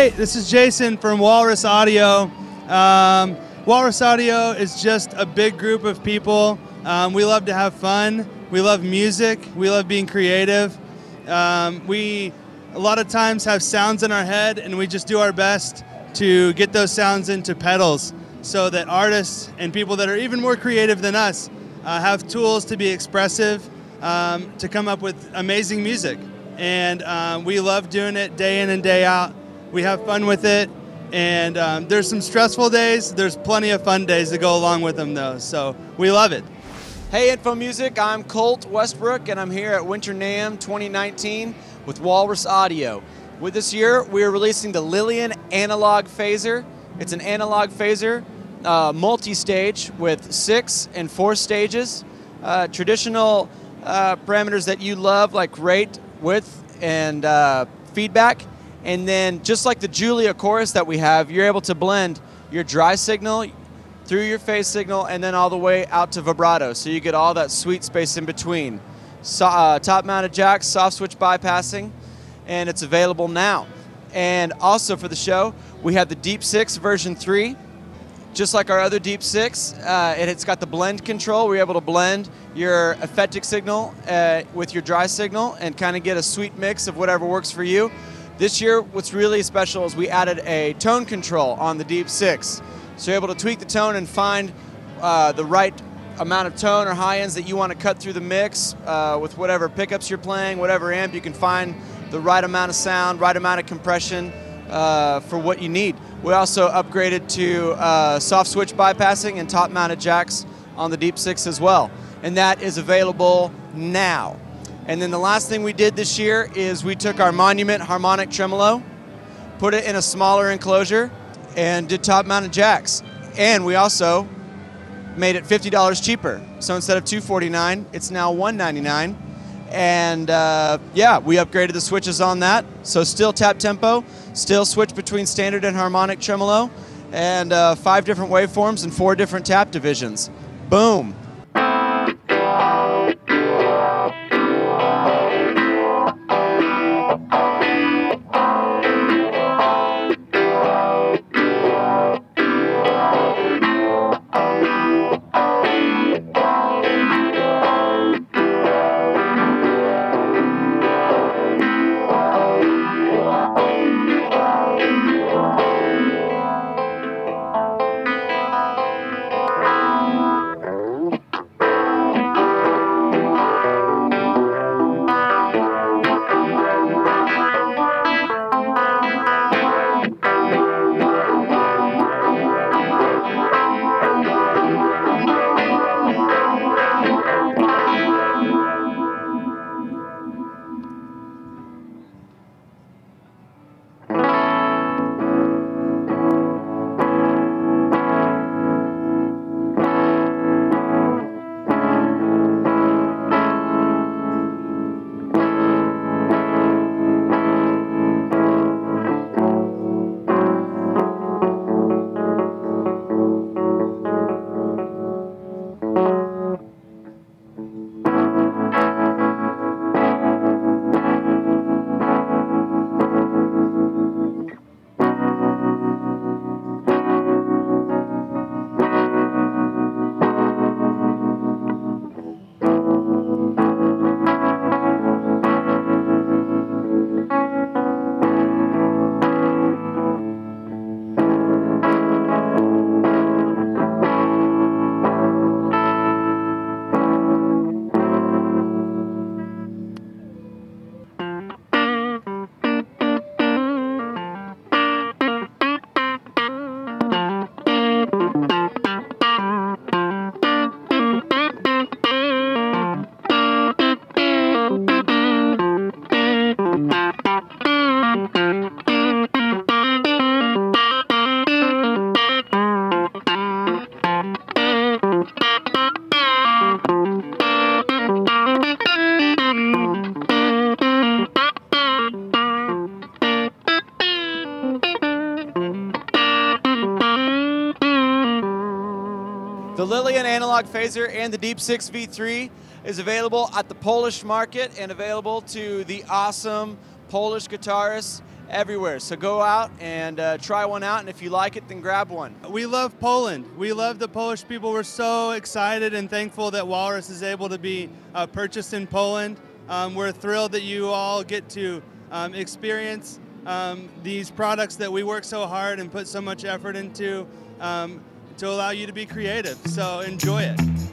Hey, this is Jason from Walrus Audio. Um, Walrus Audio is just a big group of people. Um, we love to have fun. We love music. We love being creative. Um, we a lot of times have sounds in our head, and we just do our best to get those sounds into pedals so that artists and people that are even more creative than us uh, have tools to be expressive, um, to come up with amazing music. And uh, we love doing it day in and day out. We have fun with it. And um, there's some stressful days. There's plenty of fun days to go along with them, though. So we love it. Hey, Info Music. I'm Colt Westbrook, and I'm here at Winter NAMM 2019 with Walrus Audio. With this year, we are releasing the Lillian Analog Phaser. It's an analog phaser, uh, multi-stage with six and four stages. Uh, traditional uh, parameters that you love, like rate, width, and uh, feedback. And then just like the Julia chorus that we have, you're able to blend your dry signal through your phase signal and then all the way out to vibrato. So you get all that sweet space in between. So, uh, top mounted jacks, soft switch bypassing, and it's available now. And also for the show, we have the Deep 6 version 3. Just like our other Deep 6, uh, it, has got the blend control. We're able to blend your effective signal uh, with your dry signal and kind of get a sweet mix of whatever works for you. This year, what's really special is we added a tone control on the Deep 6. So you're able to tweak the tone and find uh, the right amount of tone or high ends that you want to cut through the mix uh, with whatever pickups you're playing, whatever amp, you can find the right amount of sound, right amount of compression uh, for what you need. We also upgraded to uh, soft switch bypassing and top mounted jacks on the Deep 6 as well. And that is available now. And then the last thing we did this year is we took our Monument harmonic tremolo, put it in a smaller enclosure, and did top mounted jacks. And we also made it $50 cheaper. So instead of 249, it's now 199. And uh, yeah, we upgraded the switches on that. So still tap tempo, still switch between standard and harmonic tremolo, and uh, five different waveforms and four different tap divisions. Boom. The Analog Phaser and the Deep 6 V3 is available at the Polish market and available to the awesome Polish guitarists everywhere. So go out and uh, try one out, and if you like it, then grab one. We love Poland. We love the Polish people. We're so excited and thankful that Walrus is able to be uh, purchased in Poland. Um, we're thrilled that you all get to um, experience um, these products that we work so hard and put so much effort into um, to allow you to be creative. So enjoy it.